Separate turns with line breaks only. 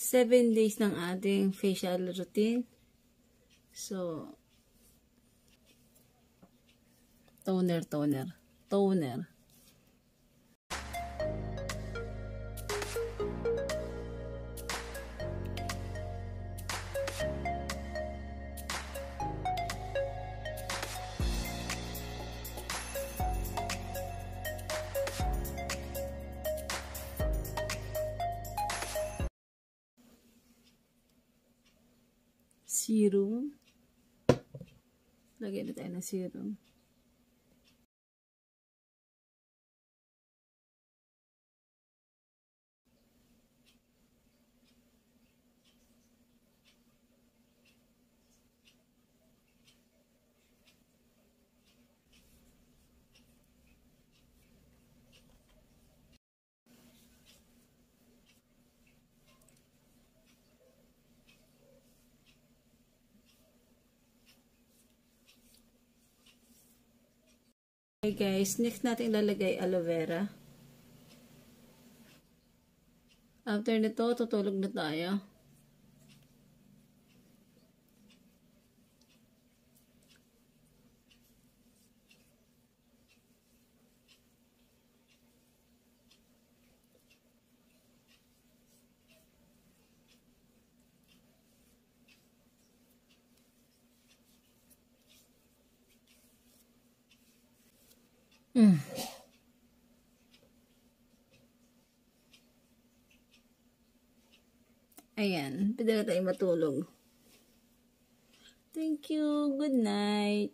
7 days ng ating facial routine. So, toner, toner, toner. Serum. Lagyan na tayo ng serum. Okay guys, next natin ilalagay aloe vera. After nito, tutulog na tayo. Mm. Ayan, pwede na tayo matulog. Thank you. Good night.